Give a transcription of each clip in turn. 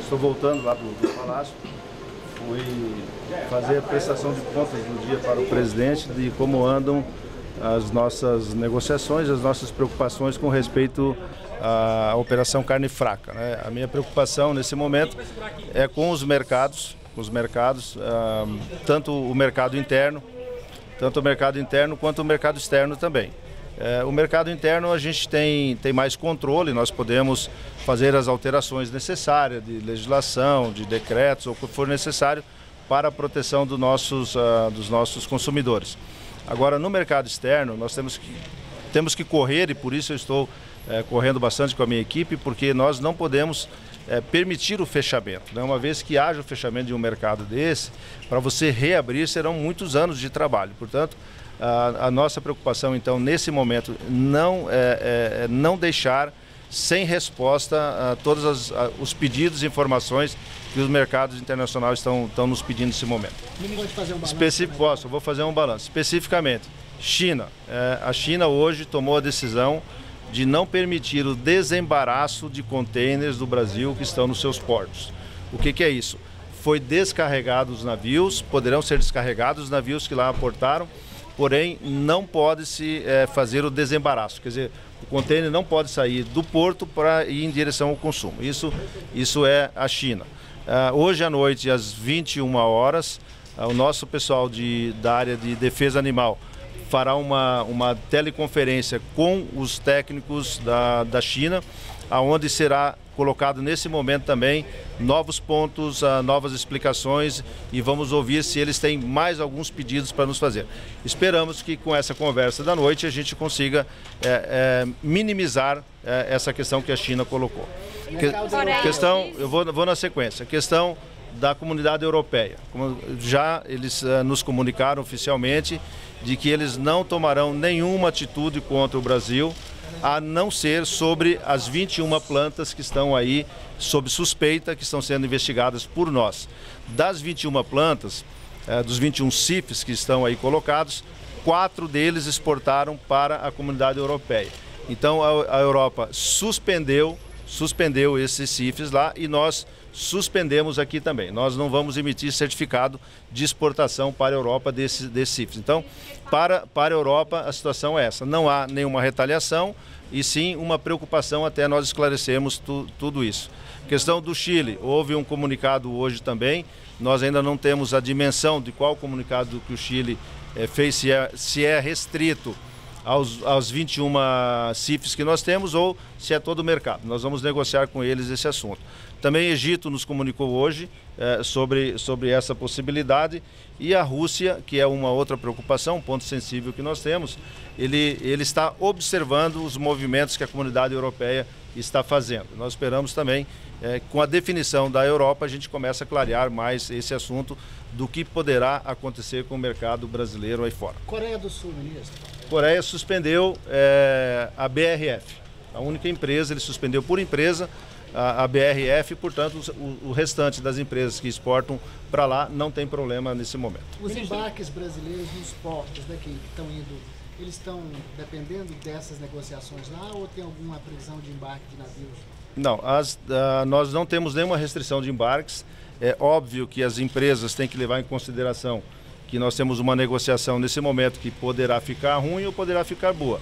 Estou voltando lá do, do Palácio. Fui fazer a prestação de contas do dia para o presidente de como andam as nossas negociações, as nossas preocupações com respeito à operação carne fraca. Né? A minha preocupação nesse momento é com os mercados, os mercados, ah, tanto o mercado interno, tanto o mercado interno quanto o mercado externo também. É, o mercado interno a gente tem, tem mais controle, nós podemos fazer as alterações necessárias de legislação, de decretos, ou o que for necessário para a proteção do nossos, uh, dos nossos consumidores. Agora, no mercado externo, nós temos que, temos que correr, e por isso eu estou é, correndo bastante com a minha equipe, porque nós não podemos é, permitir o fechamento. Né? Uma vez que haja o fechamento de um mercado desse, para você reabrir serão muitos anos de trabalho. Portanto, a, a nossa preocupação, então, nesse momento, não, é, é, é não deixar sem resposta a todos as, a, os pedidos e informações que os mercados internacionais estão, estão nos pedindo nesse momento. fazer um Específico, posso, vou fazer um balanço. Especificamente, China. É, a China hoje tomou a decisão de não permitir o desembaraço de contêineres do Brasil que estão nos seus portos. O que, que é isso? Foi descarregado os navios, poderão ser descarregados os navios que lá aportaram porém não pode se é, fazer o desembaraço, quer dizer, o contêiner não pode sair do porto para ir em direção ao consumo. Isso, isso é a China. Uh, hoje à noite, às 21 horas, uh, o nosso pessoal de, da área de defesa animal fará uma, uma teleconferência com os técnicos da, da China, aonde será colocado nesse momento também novos pontos, uh, novas explicações e vamos ouvir se eles têm mais alguns pedidos para nos fazer. Esperamos que com essa conversa da noite a gente consiga é, é, minimizar é, essa questão que a China colocou. Que, questão, eu vou, vou na sequência. Questão da comunidade europeia. Como já eles uh, nos comunicaram oficialmente de que eles não tomarão nenhuma atitude contra o Brasil a não ser sobre as 21 plantas que estão aí sob suspeita, que estão sendo investigadas por nós. Das 21 plantas, eh, dos 21 CIFs que estão aí colocados, quatro deles exportaram para a comunidade europeia. Então a, Europa suspendeu, suspendeu esses CIFs lá e nós suspendemos aqui também. Nós não vamos emitir certificado de exportação para a Europa desses, desses CIFs. Então, para, para a Europa a situação é essa. Não há nenhuma retaliação, e sim uma preocupação até nós esclarecermos tu, tudo isso. Questão do Chile, houve um comunicado hoje também, nós ainda não temos a dimensão de qual comunicado que o Chile eh, fez, se é, se é restrito aos, aos 21 CIFs que nós temos ou se é todo o mercado. Nós vamos negociar com eles esse assunto. Também Egito nos comunicou hoje eh, sobre, sobre essa possibilidade e a Rússia, que é uma outra preocupação, um ponto sensível que nós temos, ele, ele está observando os movimentos que a comunidade europeia está fazendo. Nós esperamos também, eh, com a definição da Europa, a gente começa a clarear mais esse assunto do que poderá acontecer com o mercado brasileiro aí fora. Coreia do Sul, ministro. Coreia suspendeu é, a BRF. A única empresa, ele suspendeu por empresa a, a BRF, portanto, o, o, restante das empresas que exportam para lá não tem problema nesse momento. Os embarques brasileiros nos portos daqui que estão indo, eles estão dependendo dessas negociações lá ou tem alguma previsão de embarque de navios? Não, as, uh, nós não temos nenhuma restrição de embarques. É óbvio que as empresas têm que levar em consideração que nós temos uma negociação nesse momento que poderá ficar ruim ou poderá ficar boa.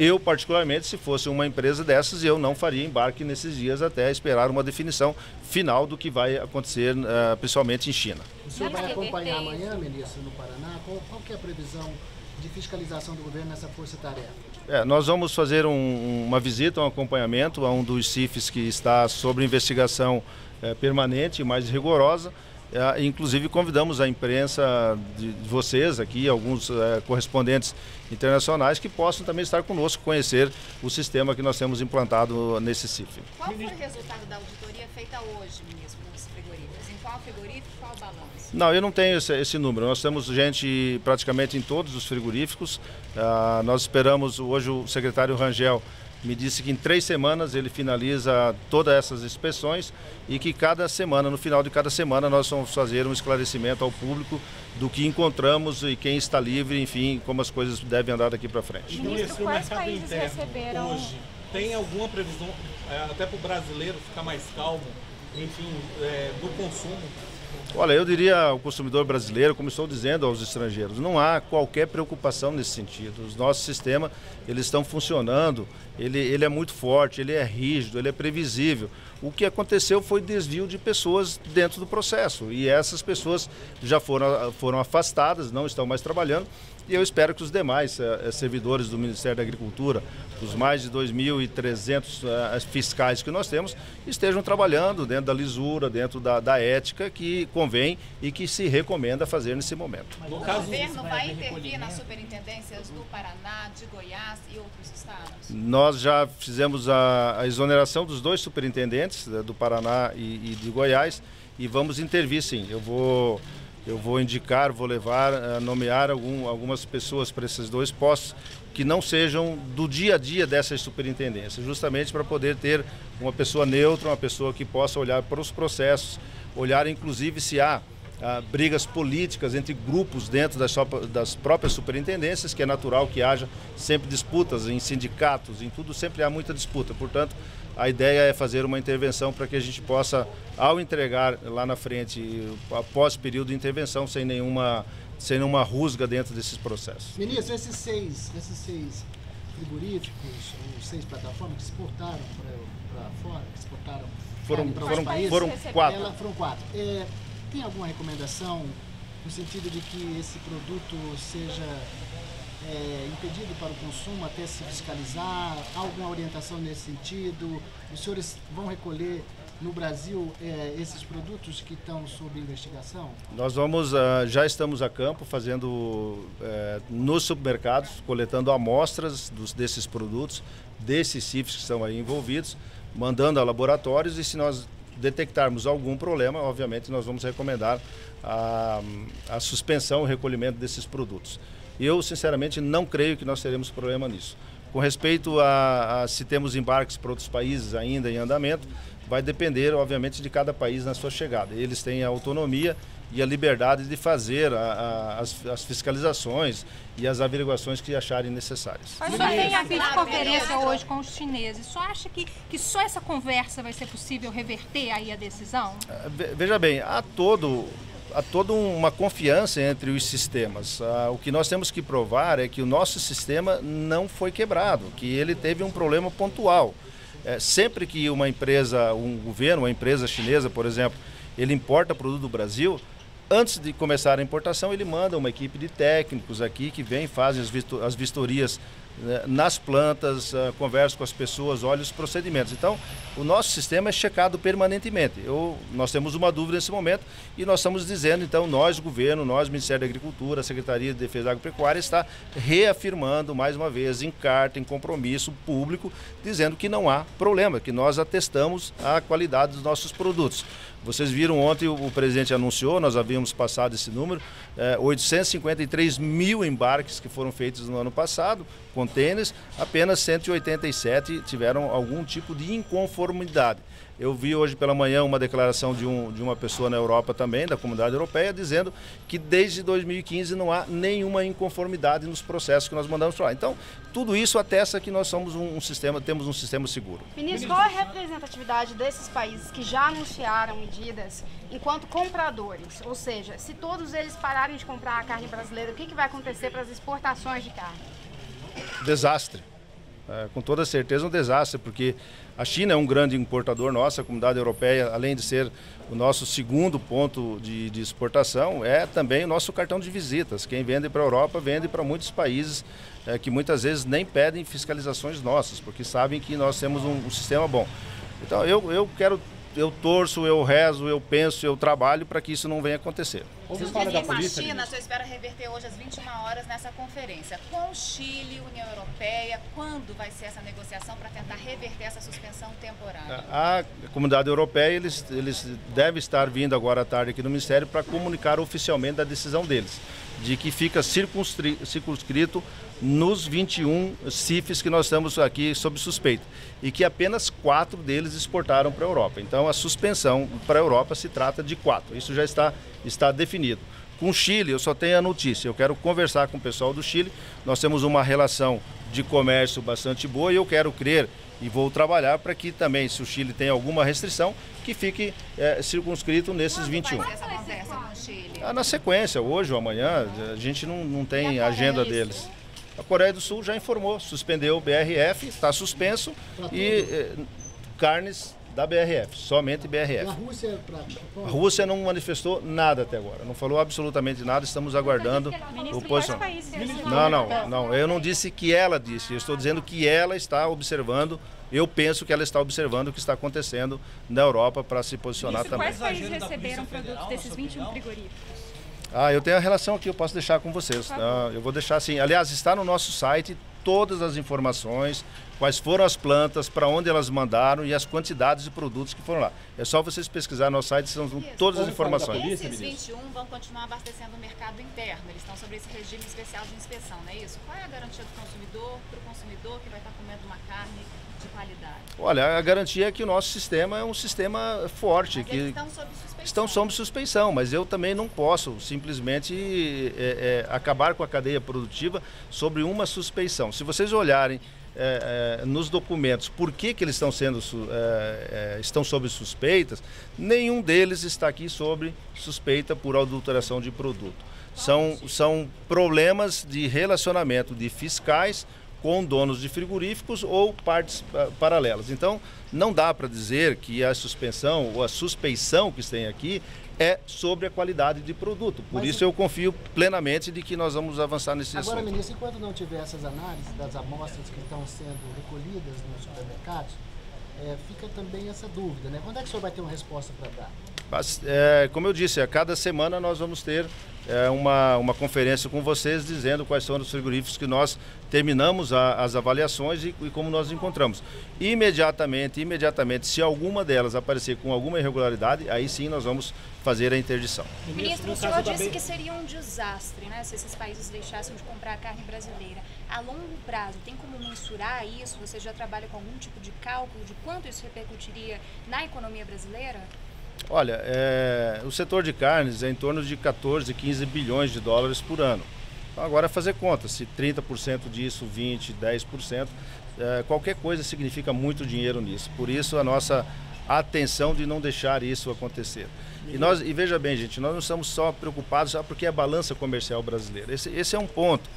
Eu, particularmente, se fosse uma empresa dessas, eu não faria embarque nesses dias até esperar uma definição final do que vai acontecer, uh, principalmente em China. O senhor vai acompanhar amanhã, ministro, no Paraná? Qual, qual é a previsão de fiscalização do governo nessa força-tarefa? É, nós vamos fazer um, uma visita, um acompanhamento a um dos CIFs que está sob investigação é, permanente e mais rigorosa. É, inclusive convidamos a imprensa de vocês aqui, alguns é, correspondentes internacionais que possam também estar conosco, conhecer o sistema que nós temos implantado nesse CIF. Qual foi o resultado da auditoria feita hoje, ministro, nos frigoríficos? Em qual frigorífico, qual balanço? Não, eu não tenho esse, esse, número. Nós temos gente praticamente em todos os frigoríficos. Ah, nós esperamos, hoje o secretário Rangel me disse que em três semanas ele finaliza todas essas inspeções e que cada semana, no final de cada semana, nós vamos fazer um esclarecimento ao público do que encontramos e quem está livre, enfim, como as coisas devem andar daqui para frente. Ministro, quais países receberam... Hoje tem alguma previsão, é, até para o brasileiro ficar mais calmo, enfim, é, do consumo? Olha, eu diria ao consumidor brasileiro, como estou dizendo aos estrangeiros, não há qualquer preocupação nesse sentido. Os nossos sistemas, eles estão funcionando, ele, ele é muito forte, ele é rígido, ele é previsível. O que aconteceu foi desvio de pessoas dentro do processo e essas pessoas já foram, foram afastadas, não estão mais trabalhando e eu espero que os demais uh, servidores do Ministério da Agricultura, os mais de 2.300 uh, fiscais que nós temos, estejam trabalhando dentro da lisura, dentro da, da, ética que convém e que se recomenda fazer nesse momento. O governo vai intervir nas superintendências do Paraná, de Goiás e outros estados? Nós já fizemos a, a exoneração dos dois superintendentes, né, do Paraná e, e de Goiás, e vamos intervir sim. Eu vou eu vou indicar, vou levar, a nomear algum, algumas pessoas para esses dois postos que não sejam do dia a dia dessas superintendências, justamente para poder ter uma pessoa neutra, uma pessoa que possa olhar para os processos, olhar inclusive se há ah, brigas políticas entre grupos dentro das, das, próprias superintendências, que é natural que haja sempre disputas em sindicatos, em tudo sempre há muita disputa. Portanto, a ideia é fazer uma intervenção para que a gente possa, ao entregar lá na frente, após período de intervenção, sem nenhuma, sem nenhuma rusga dentro desses processos. Ministro, esses seis, esses seis frigoríficos, ou seis plataformas que exportaram para fora, que exportaram foram, para foram, foram quatro. Ela, foram quatro. É, tem alguma recomendação no sentido de que esse produto seja é, impedido para o consumo até se fiscalizar? Alguma orientação nesse sentido? Os senhores vão recolher no Brasil é, esses produtos que estão sob investigação? Nós vamos, uh, já estamos a campo fazendo uh, nos supermercados, coletando amostras dos, desses produtos, desses CIFs que estão aí envolvidos, mandando a laboratórios e se nós detectarmos algum problema, obviamente nós vamos recomendar a, a suspensão e recolhimento desses produtos. Eu, sinceramente, não creio que nós teremos problema nisso. Com respeito a, a se temos embarques para outros países ainda em andamento, vai depender, obviamente, de cada país na sua chegada. Eles têm a autonomia e a liberdade de fazer a, a, as, as, fiscalizações e as averiguações que acharem necessárias. Mas só tem a videoconferência hoje com os chineses. Só acha que, que só essa conversa vai ser possível reverter aí a decisão? Ah, veja bem, há todo há toda uma confiança entre os sistemas. Ah, o que nós temos que provar é que o nosso sistema não foi quebrado, que ele teve um problema pontual. É, sempre que uma empresa, um governo, uma empresa chinesa, por exemplo, ele importa produto do Brasil, antes de começar a importação, ele manda uma equipe de técnicos aqui que vem, fazem as vistorias nas plantas, uh, conversa com as pessoas, olha os procedimentos. Então, o nosso sistema é checado permanentemente. Eu, nós temos uma dúvida nesse momento e nós estamos dizendo, então, nós, governo, nós, Ministério da Agricultura, Secretaria de Defesa Agropecuária, está reafirmando mais uma vez em carta, em compromisso público, dizendo que não há problema, que nós atestamos a qualidade dos nossos produtos. Vocês viram ontem, o, presidente anunciou, nós havíamos passado esse número, é, 853 mil embarques que foram feitos no ano passado, contêineres, apenas 187 tiveram algum tipo de inconformidade. Eu vi hoje pela manhã uma declaração de, um, de uma pessoa na Europa também, da comunidade europeia, dizendo que desde 2015 não há nenhuma inconformidade nos processos que nós mandamos para lá. Então, tudo isso atesta que nós somos um, um sistema, temos um sistema seguro. Ministro, qual é a representatividade desses países que já anunciaram medidas enquanto compradores? Ou seja, se todos eles pararem de comprar a carne brasileira, o que, que vai acontecer para as exportações de carne? Desastre. É, com toda certeza um desastre, porque a China é um grande importador nosso, a comunidade europeia, além de ser o nosso segundo ponto de, de exportação, é também o nosso cartão de visitas. Quem vende para a Europa vende para muitos países é, que muitas vezes nem pedem fiscalizações nossas, porque sabem que nós temos um, um sistema bom. Então eu, eu quero eu torço, eu rezo, eu penso, eu trabalho para que isso não venha acontecer. Você fala da polícia, a China, você espera reverter hoje às 21 horas nessa conferência. Com o Chile, União Europeia, quando vai ser essa negociação para tentar reverter essa suspensão temporária? A, a comunidade europeia, eles, eles devem estar vindo agora à tarde aqui no Ministério para comunicar oficialmente a decisão deles, de que fica circunscrito nos 21 CIFs que nós estamos aqui sob suspeita e que apenas quatro deles exportaram para a Europa. Então a suspensão para a Europa se trata de quatro. Isso já está, está definido. Com o Chile, eu só tenho a notícia. Eu quero conversar com o pessoal do Chile. Nós temos uma relação de comércio bastante boa e eu quero crer E vou trabalhar para que também, se o Chile tem alguma restrição, que fique é, circunscrito nesses Quando 21. vai essa conversa com o Chile? Ah, na sequência, hoje ou amanhã, a gente não, não tem agenda deles. A Coreia do Sul já informou, suspendeu o BRF, está suspenso e eh, carnes da BRF, somente E a BRF. Rússia para A Rússia não manifestou nada até agora, não falou absolutamente nada, estamos aguardando o posicionamento. Não, não, não, eu não disse que ela disse, eu estou dizendo que ela está observando, eu penso que ela está observando o que está acontecendo na Europa para se posicionar também. Quais países receberam produtos desses 21 frigoríficos? Ah, eu tenho a relação aqui, eu posso deixar com vocês. tá? Eu vou deixar assim. Aliás, está no nosso site todas as informações, quais foram as plantas, para onde elas mandaram e as quantidades de produtos que foram lá. É só vocês pesquisar no nosso site, são todas as informações. Esses 21 vão continuar abastecendo o mercado interno. Eles estão sobre esse regime especial de inspeção, não é isso? Qual é a garantia do consumidor para o consumidor que vai estar comendo uma carne de qualidade? Olha, a garantia é que o nosso sistema é um sistema forte, Mas eles que estão sob suspeição. estão sob suspeição, mas eu também não posso simplesmente é, é, acabar com a cadeia produtiva sobre uma suspeição. Se vocês olharem é, é, nos documentos por que, que eles estão sendo é, é, estão sob suspeitas, nenhum deles está aqui sobre suspeita por adulteração de produto. São, são problemas de relacionamento de fiscais com donos de frigoríficos ou partes paralelas. Então, não dá para dizer que a suspensão ou a suspeição que tem aqui é sobre a qualidade de produto. Por Mas isso eu confio plenamente de que nós vamos avançar nesse Agora, assunto. ministro, enquanto não tiver essas análises das amostras que estão sendo recolhidas nos supermercados, eh, fica também essa dúvida, né? Quando é que o senhor vai ter uma resposta para dar? Mas, é, como eu disse, a cada semana nós vamos ter é, uma, uma conferência com vocês dizendo quais são os frigoríficos que nós terminamos a- as avaliações e, e como nós encontramos. Imediatamente, imediatamente, se alguma delas aparecer com alguma irregularidade, aí sim nós vamos fazer a interdição. Ministro, o senhor disse que seria um desastre, né, se esses países deixassem de comprar a carne brasileira. A longo prazo, tem como mensurar isso? Você já trabalha com algum tipo de cálculo de quanto isso repercutiria na economia brasileira? Olha, é, o setor de carnes é em torno de 14, 15 bilhões de dólares por ano. Então, agora fazer conta, se 30% disso, 20%, 10%, é, qualquer coisa significa muito dinheiro nisso. Por isso a nossa atenção de não deixar isso acontecer. E, nós, e veja bem, gente, nós não estamos só preocupados só porque é a balança comercial brasileira. Esse, esse é um ponto.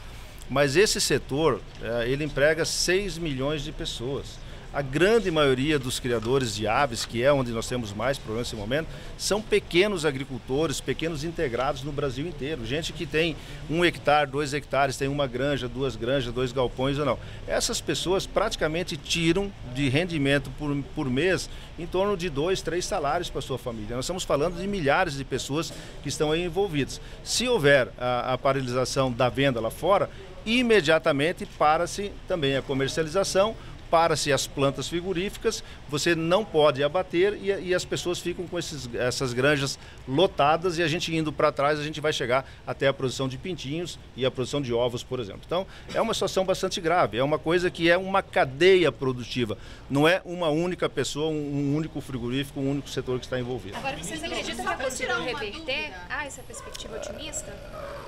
Mas esse setor, eh, ele emprega 6 milhões de pessoas. A grande maioria dos criadores de aves, que é onde nós temos mais problemas nesse momento, são pequenos agricultores, pequenos integrados no Brasil inteiro. Gente que tem um hectare, dois hectares, tem uma granja, duas granjas, dois galpões ou não. Essas pessoas praticamente tiram de rendimento por, por mês em torno de dois, três salários para sua família. Nós estamos falando de milhares de pessoas que estão aí envolvidas. Se houver a, a paralisação da venda lá fora, imediatamente para-se também a comercialização, para-se as plantas frigoríficas, você não pode abater e, e as pessoas ficam com esses, essas granjas lotadas e a gente indo para trás, a gente vai chegar até a produção de pintinhos e a produção de ovos, por exemplo. Então, é uma situação bastante grave, é uma coisa que é uma cadeia produtiva, não é uma única pessoa, um, um único frigorífico, um único setor que está envolvido. Agora, vocês acreditam que possível reverter? Ah, essa perspectiva otimista?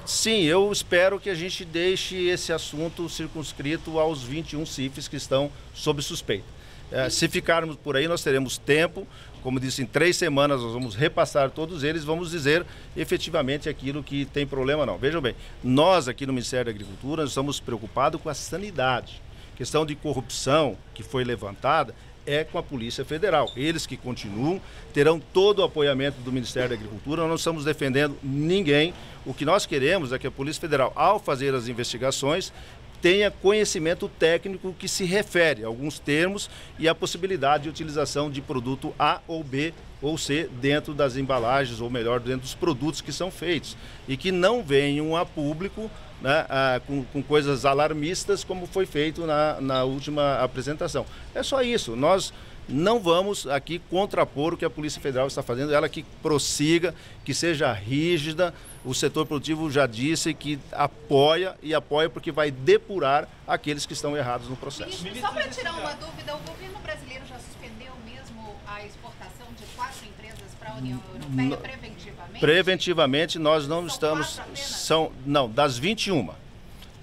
Sim, eu espero que a gente deixe esse assunto circunscrito aos 21 CIFs que estão sob suspeita. Eh, se ficarmos por aí, nós teremos tempo. Como disse, em três semanas nós vamos repassar todos eles, vamos dizer efetivamente aquilo que tem problema não. Vejam bem, nós aqui no Ministério da Agricultura estamos preocupados com a sanidade. Questão de corrupção que foi levantada é com a Polícia Federal. Eles que continuam terão todo o apoiamento do Ministério da Agricultura. Nós não estamos defendendo ninguém. O que nós queremos é que a Polícia Federal, ao fazer as investigações, tenha conhecimento técnico que se refere a alguns termos e a possibilidade de utilização de produto A ou B ou C dentro das embalagens, ou melhor, dentro dos produtos que são feitos. E que não venham a público né, ah, com, com coisas alarmistas, como foi feito na, na última apresentação. É só isso. Nós não vamos aqui contrapor o que a Polícia Federal está fazendo, ela que prossiga, que seja rígida. O setor produtivo já disse que apoia e apoia porque vai depurar aqueles que estão errados no processo. Ministro, só para tirar uma dúvida, o governo brasileiro já suspendeu mesmo a exportação de quatro empresas para a União Europeia preventivamente? Preventivamente, nós não São estamos. São, não, das 21.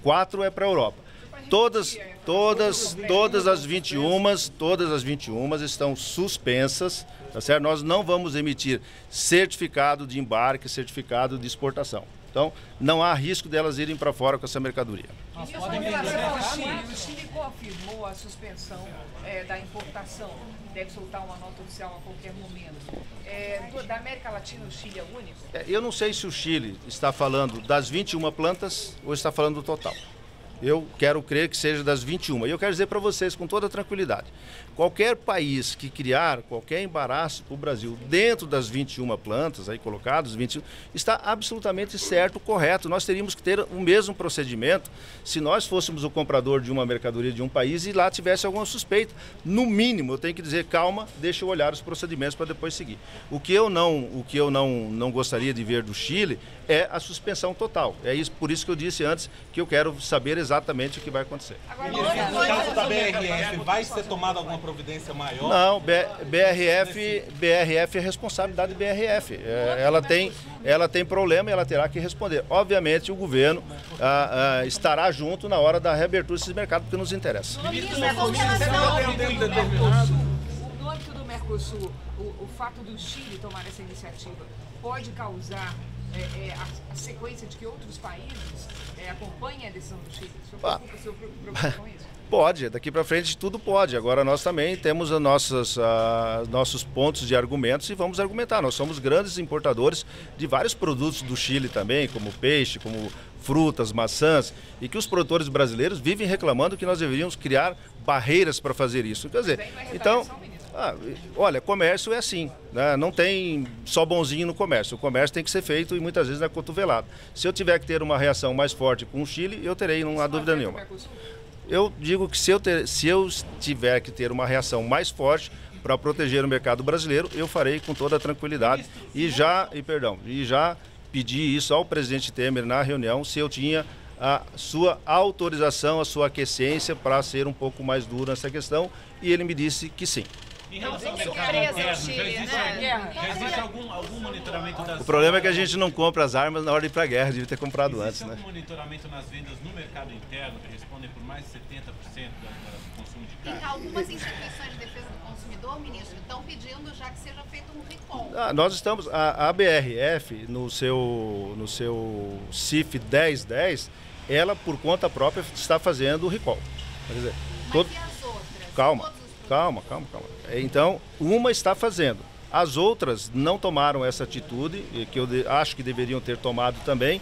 Quatro é para a Europa. Todas, Todas, todas as 21, todas as 21 estão suspensas, tá certo? Nós não vamos emitir certificado de embarque, certificado de exportação. Então, não há risco delas irem para fora com essa mercadoria. Isso com relação ao Chile, o Chile confirmou a suspensão é, da importação, deve soltar uma nota oficial a qualquer momento. É, da América Latina, o Chile é o único? É, eu não sei se o Chile está falando das 21 plantas ou está falando do total. Eu quero crer que seja das 21. E eu quero dizer para vocês com toda tranquilidade: qualquer país que criar qualquer embaraço para o Brasil dentro das 21 plantas aí colocadas, 21, está absolutamente certo, correto. Nós teríamos que ter o mesmo procedimento se nós fôssemos o comprador de uma mercadoria de um país e lá tivesse alguma suspeita. No mínimo, eu tenho que dizer calma, deixa eu olhar os procedimentos para depois seguir. O que eu não, o que eu não, não gostaria de ver do Chile é a suspensão total. É isso, por isso que eu disse antes que eu quero saber exatamente o que vai acontecer. Agora, no caso da BRF, vai ser tomada alguma providência maior? Não, BRF, BRF é responsabilidade da BRF. É, ela, tem, ela tem problema e ela terá que responder. Obviamente, o governo ah, ah, estará junto na hora da reabertura desses mercados, porque nos interessa. Ministro, no âmbito do Mercosul, o, o fato do Chile tomar essa iniciativa pode causar é, é, a, sequência de que outros países é, acompanhem a decisão do Chile? O senhor ah. preocupa, o senhor preocupa com isso? Pode, daqui para frente tudo pode. Agora nós também temos os nossos, uh, nossos pontos de argumentos e vamos argumentar. Nós somos grandes importadores de vários produtos do Chile também, como peixe, como frutas, maçãs, e que os produtores brasileiros vivem reclamando que nós deveríamos criar barreiras para fazer isso. Quer dizer, então. Ah, olha, comércio é assim, né? não tem só bonzinho no comércio. O comércio tem que ser feito e muitas vezes na cotovelada. Se eu tiver que ter uma reação mais forte com o Chile, eu terei, não há dúvida nenhuma. Eu digo que se eu, ter, se eu tiver que ter uma reação mais forte para proteger o mercado brasileiro, eu farei com toda tranquilidade e já, e perdão, e já pedi isso ao presidente Temer na reunião, se eu tinha a sua autorização, a sua aquiescência para ser um pouco mais duro nessa questão, e ele me disse que sim. Em relação ao mercado interno, Chile, já existe, né? algum, já existe algum, algum monitoramento das... O problema é que a gente não compra as armas na hora de ir para a guerra, devia ter comprado existe antes, né? algum monitoramento nas vendas no mercado interno que respondem por mais de 70% do consumo de carne? Então, algumas instituições de defesa do consumidor, ministro, estão pedindo já que seja feito um recall. Ah, nós estamos, a, a BRF, no seu, no seu CIF 1010, ela, por conta própria, está fazendo o recall. Quer dizer, Mas todo... e as outras? Calma. Calma, calma, calma. Então, uma está fazendo. As outras não tomaram essa atitude, que eu acho que deveriam ter tomado também.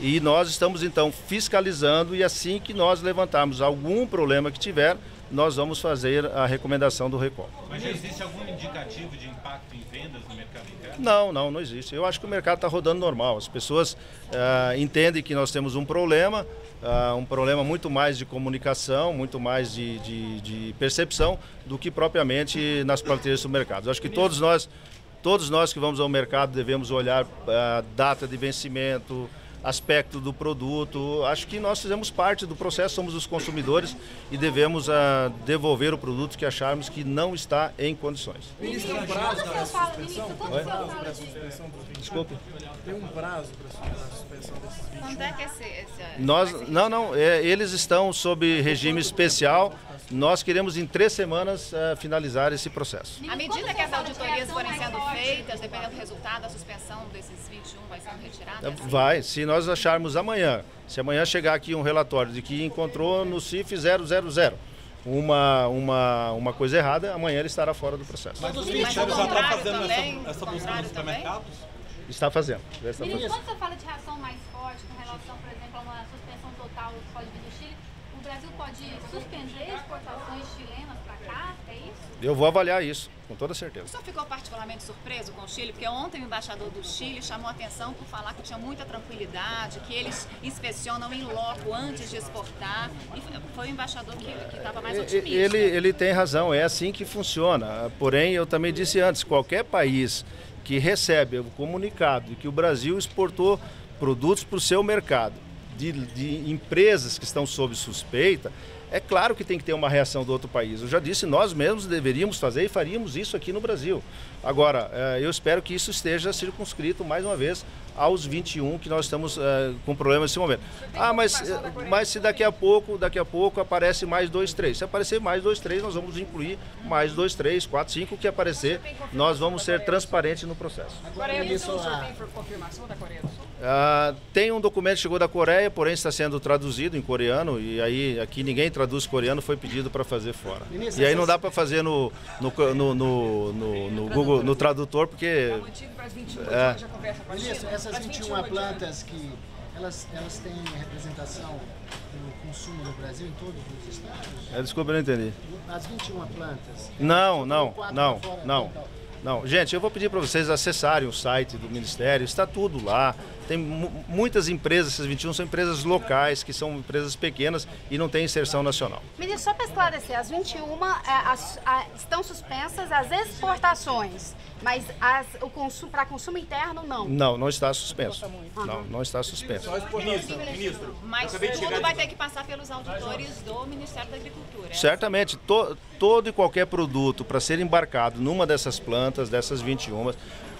E nós estamos então fiscalizando e assim que nós levantarmos algum problema que tiver, nós vamos fazer a recomendação do recall. Mas já existe algum indicativo de impacto em vendas no mercado interno? Não, não, não existe. Eu acho que o mercado está rodando normal. As pessoas uh, entendem que nós temos um problema, uh, um problema muito mais de comunicação, muito mais de, de, de percepção do que propriamente nas prateleiras do mercado. Eu acho que todos nós, todos nós que vamos ao mercado devemos olhar a data de vencimento, aspecto do produto. Acho que nós fizemos parte do processo, somos os consumidores e devemos uh, devolver o produto que acharmos que não está em condições. Ministro, tem um prazo para suspensão? Desculpe. Tem um prazo para a suspensão desses 20 Quando é que esse, esse, Nós, não, não, é, eles estão sob regime especial. Nós queremos em três semanas uh, finalizar esse processo. À medida que as auditorias forem sendo feitas, dependendo do resultado, a suspensão desses 21 vai sendo retirada? Vai, se nós acharmos amanhã, se amanhã chegar aqui um relatório de que encontrou no CIF 000 uma, uma, uma coisa errada, amanhã ele estará fora do processo. Mas o Ministério já está fazendo também, essa, essa busca nos supermercados? Está fazendo. Já está fazendo. quando você fala de reação mais forte com relação, por exemplo, a uma suspensão total do Código do Chile, o Brasil pode suspender exportações chilenas para cá? É isso? Eu vou avaliar isso, com toda certeza. O senhor ficou particularmente surpreso com o Chile? Porque ontem o embaixador do Chile chamou a atenção por falar que tinha muita tranquilidade, que eles inspecionam em loco antes de exportar. E foi o embaixador que estava mais otimista. Ele, ele tem razão, é assim que funciona. Porém, eu também disse antes, qualquer país que recebe o comunicado de que o Brasil exportou produtos para o seu mercado, de, de empresas que estão sob suspeita, É claro que tem que ter uma reação do outro país. Eu já disse, nós mesmos deveríamos fazer e faríamos isso aqui no Brasil. Agora, eh, eu espero que isso esteja circunscrito, mais uma vez, aos 21 que nós estamos eh, com problema nesse momento. Ah, mas, mas se daqui a pouco, daqui a pouco aparece mais dois, três. Se aparecer mais dois, três, nós vamos incluir mais dois, três, quatro, cinco que aparecer. Nós vamos ser transparentes no processo. Coreia do Sul, o senhor tem confirmação da Coreia do Sul? Ah, tem um documento que chegou da Coreia, porém está sendo traduzido em coreano e aí aqui ninguém traduz coreano, foi pedido para fazer fora. Ministro, E aí não dá para fazer no, no, no, no, no- no Google, no tradutor, porque mantido para as 21, É. já conversa com a Ministro, China. essas Às 21 adiante. plantas que elas, elas têm representação no consumo no Brasil em todos os estados? É, desculpa, eu não entendi. As 21 plantas. Não, não, não, não. então. Não, gente, eu vou pedir para vocês acessarem o site do Ministério, está tudo lá. Tem mu- muitas empresas, essas 21 são empresas locais, que são empresas pequenas e não têm inserção nacional. Ministro, só para esclarecer, as 21 é, as- a- estão suspensas as exportações, mas as, o consumo para consumo interno não. Não, não está suspenso. Não, não está suspenso. Ministro, ministro, Mas tudo vai ter que passar pelos auditores do Ministério da Agricultura. Certamente, to- todo e qualquer produto para ser embarcado numa dessas plantas, dessas 21,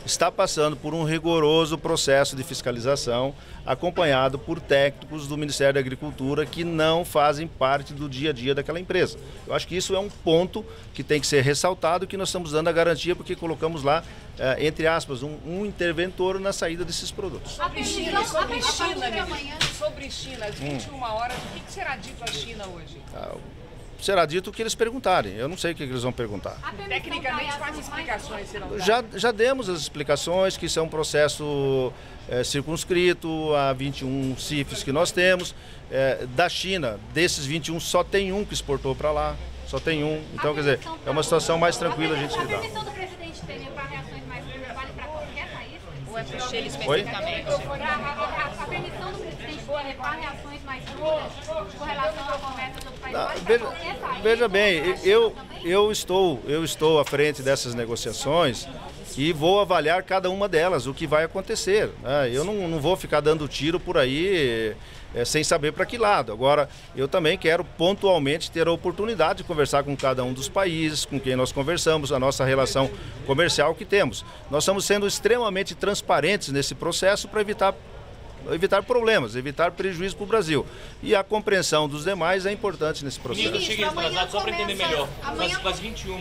está passando por um rigoroso processo de fiscalização, acompanhado por técnicos do Ministério da Agricultura que não fazem parte do dia a dia daquela empresa. Eu acho que isso é um ponto que tem que ser ressaltado, que nós estamos dando a garantia, porque colocamos lá, eh, entre aspas, um, um interventor na saída desses produtos. Sobre China, sobre China, sobre China, às 21 horas, o que que será dito à China hoje? Será dito o que eles perguntarem. Eu não sei o que eles vão perguntar. Tecnicamente, quais explicações serão dadas? Já, já demos as explicações que isso é um processo eh, circunscrito a 21 CIFs que nós temos. Eh, da China, desses 21, só tem um que exportou para lá. Só tem um. Então, quer dizer, é uma situação mais tranquila a gente A lidar. permissão do presidente Temer para reações mais duras vale para qualquer país? Ou é para o Chile Oi? especificamente? A, a- a permissão do reações mais duras com relação à conversa do país Ah, veja, veja bem, eu, eu, estou, eu estou à frente dessas negociações e vou avaliar cada uma delas, o que vai acontecer. né? Eu não, não vou ficar dando tiro por aí eh, sem saber para que lado. Agora, eu também quero pontualmente ter a oportunidade de conversar com cada um dos países com quem nós conversamos, a nossa relação comercial que temos. Nós estamos sendo extremamente transparentes nesse processo para evitar evitar problemas, evitar prejuízo para o Brasil. E a compreensão dos demais é importante nesse processo. Ministro, cheguei amanhã atrasado só para entender melhor. amanhã- as, com as 21,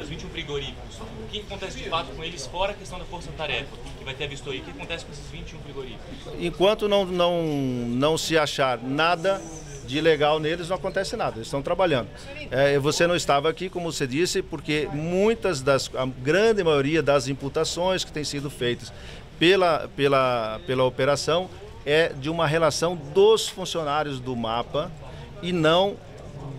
os 21 frigoríficos, o que acontece de fato com eles fora a questão da força-tarefa, que vai ter visto aí? O que acontece com esses 21 frigoríficos? Enquanto não, não, não se achar nada de legal neles, não acontece nada. Eles estão trabalhando. É, você não estava aqui, como você disse, porque muitas das, a grande maioria das imputações que têm sido feitas pela, pela, pela operação é de uma relação dos funcionários do MAPA e não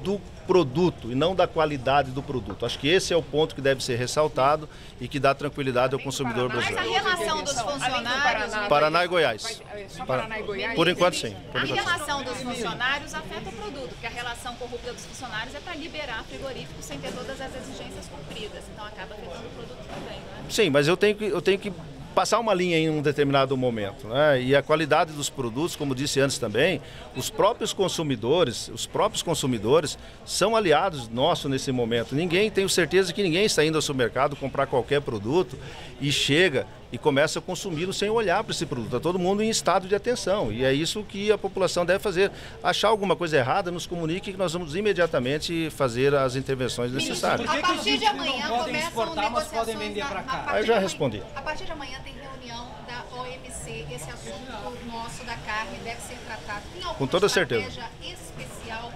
do produto e não da qualidade do produto. Acho que esse é o ponto que deve ser ressaltado e que dá tranquilidade ao consumidor Mas a brasileiro. relação dos funcionários... Paraná e Goiás. Só Para- Paraná e Goiás? Por enquanto, sim. Por A enquanto, sim. relação dos funcionários afeta o produto, porque a relação corrupta dos funcionários é para liberar frigoríficos sem ter todas as exigências cumpridas. Então acaba afetando o produto também, né? Sim, mas eu tenho que, eu tenho que passar uma linha em um determinado momento. Né? E a qualidade dos produtos, como disse antes também, os próprios consumidores, os próprios consumidores são aliados nossos nesse momento. Ninguém, tenho certeza que ninguém está indo ao supermercado comprar qualquer produto e chega e começa a consumi-lo sem olhar para esse produto. Está todo mundo em estado de atenção. E é isso que a população deve fazer. Achar alguma coisa errada, nos comunique que nós vamos imediatamente fazer as intervenções necessárias. Por que A que partir de 21 amanhã não podem começam exportar, mas podem vender para cá? Aí já respondi. A partir de amanhã tem reunião da OMC, esse assunto nosso da carne deve ser tratado. Alguma Com toda certeza. estratégia especial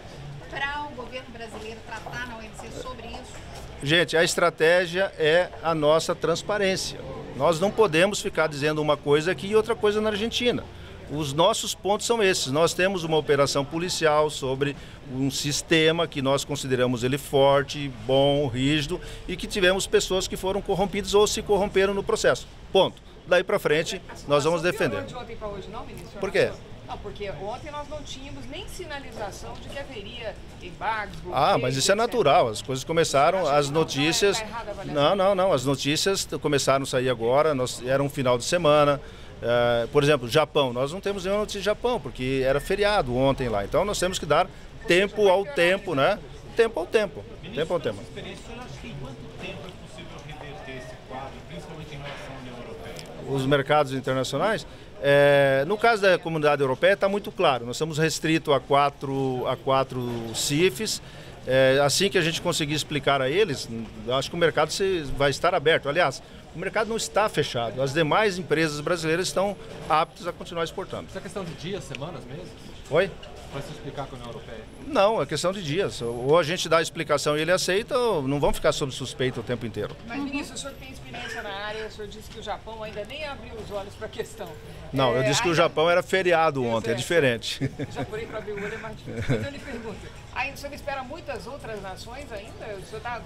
para o governo brasileiro tratar na OMC sobre isso? Gente, a estratégia é a nossa transparência. Nós não podemos ficar dizendo uma coisa aqui e outra coisa na Argentina. Os nossos pontos são esses. Nós temos uma operação policial sobre um sistema que nós consideramos ele forte, bom, rígido e que tivemos pessoas que foram corrompidas ou se corromperam no processo. Ponto. Daí para frente, nós vamos defender. Por quê? Não, porque ontem nós não tínhamos nem sinalização de que haveria embargos, Ah, mas isso é natural. As coisas começaram, as notícias. Não, não, não. As notícias começaram a sair agora. Nós, era um final de semana. Eh, por exemplo, Japão. Nós não temos nenhuma notícia de Japão, porque era feriado ontem lá. Então nós temos que dar tempo ao tempo, né? Tempo ao tempo. Tempo ao tempo. Sua experiência, o senhor acha que em quanto tempo é possível reverter esse quadro, principalmente em relação à União Europeia? os mercados internacionais. É, no caso da comunidade europeia está muito claro, nós estamos restritos a quatro, a quatro CIFs. É, assim que a gente conseguir explicar a eles, acho que o mercado se- vai estar aberto. Aliás, o mercado não está fechado. As demais empresas brasileiras estão aptas a continuar exportando. Isso é questão de dias, semanas, meses? Oi? Para se explicar com a União Europeia. Não, é questão de dias. Ou a gente dá a explicação e ele aceita, ou não vão ficar sob suspeita o tempo inteiro. Mas, Vinícius, o senhor tem experiência na área, o senhor disse que o Japão ainda nem abriu os olhos para a questão. Não, eu É, disse que o Japão era feriado ontem, é é. diferente. Já por aí para abrir o olho é mais difícil. Mas eu lhe pergunto, aí, o senhor espera muitas outras nações ainda? O senhor, tá,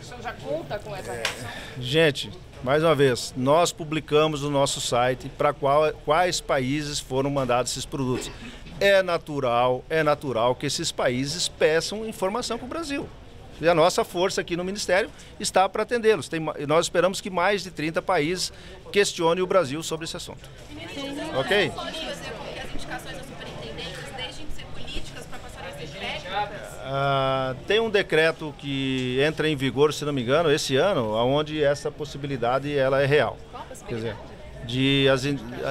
o senhor já conta com essa reação? Gente, mais uma vez, nós publicamos no nosso site para quais países foram mandados esses produtos. É natural, é natural que esses países peçam informação para o Brasil. E a nossa força aqui no Ministério está para atendê-los. Tem nós esperamos que mais de 30 países questionem o Brasil sobre esse assunto. Ok? Ser técnicas? Ah, tem um decreto que entra em vigor, se não me engano, esse ano, onde essa possibilidade ela é real. Qual a Quer possibilidade? dizer, de as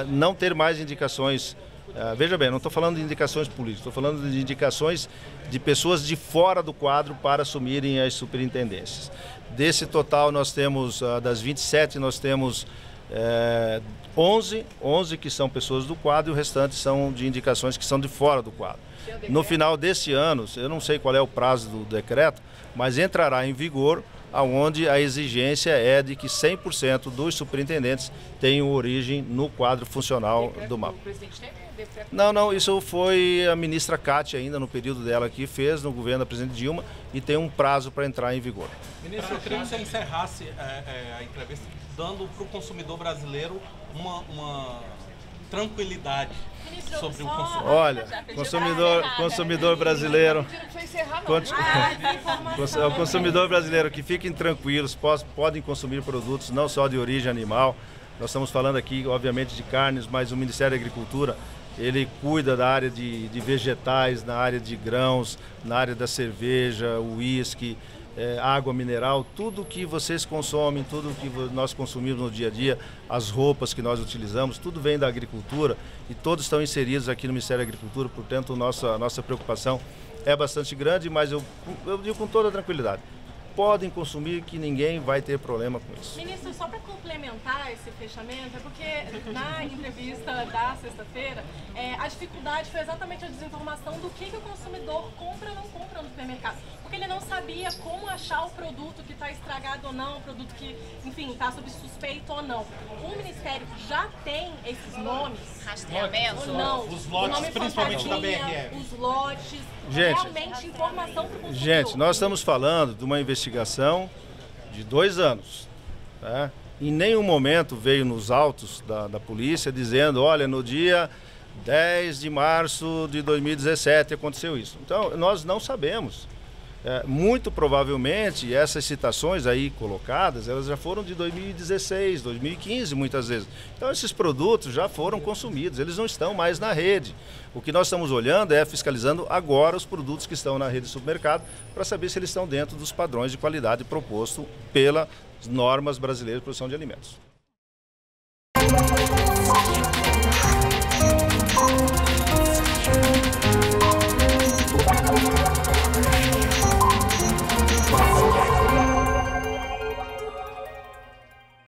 não ter mais indicações. Ah, veja bem, não estou falando de indicações políticas, estou falando de indicações de pessoas de fora do quadro para assumirem as superintendências. Desse total, nós temos, ah, das 27, nós temos eh, 11, 11 que são pessoas do quadro e o restante são de indicações que são de fora do quadro. No final desse ano, eu não sei qual é o prazo do decreto, mas entrará em vigor aonde a exigência é de que 100% dos superintendentes tenham origem no quadro funcional do mapa. O presidente tem decreto? Não, não, isso foi a ministra Cátia ainda no período dela que fez no governo da presidente Dilma e tem um prazo para entrar em vigor. Ministro, eu queria que você encerrasse é, é, a entrevista dando para o consumidor brasileiro uma, uma tranquilidade sobre o consumo. Olha, consumidor, consumidor brasileiro, encerrar, não. Conti- Cons- o consumidor brasileiro que fiquem tranquilos, podem consumir produtos não só de origem animal. Nós estamos falando aqui, obviamente, de carnes, mas o Ministério da Agricultura ele cuida da área de, de vegetais, na área de grãos, na área da cerveja, uísque, eh, água mineral, tudo que vocês consomem, tudo que nós consumimos no dia a dia, as roupas que nós utilizamos, tudo vem da agricultura e todos estão inseridos aqui no Ministério da Agricultura, portanto, nossa, nossa preocupação é bastante grande, mas eu, eu digo com toda tranquilidade. Podem consumir que ninguém vai ter problema com isso. Ministro, só para complementar esse fechamento, é porque na entrevista da sexta-feira, é, a dificuldade foi exatamente a desinformação do que, que o consumidor compra ou não compra no supermercado. Porque ele não sabia como achar o produto que está estragado ou não, o produto que, enfim, está sob suspeito ou não. O Ministério já tem esses nomes? Rastreamento? Ou não? Os O lotes, nome principalmente da fantasia, BRF. Os lotes. Gente. realmente informação para o consumidor. Gente, nós estamos falando de uma investigação de dois anos. tá? Em nenhum momento veio nos autos da, da polícia dizendo, olha, no dia 10 de março de 2017 aconteceu isso. Então, nós não sabemos. É, muito provavelmente essas citações aí colocadas, elas já foram de 2016, 2015 muitas vezes. Então esses produtos já foram consumidos, eles não estão mais na rede. O que nós estamos olhando é fiscalizando agora os produtos que estão na rede de supermercado para saber se eles estão dentro dos padrões de qualidade proposto pelas normas brasileiras de produção de alimentos.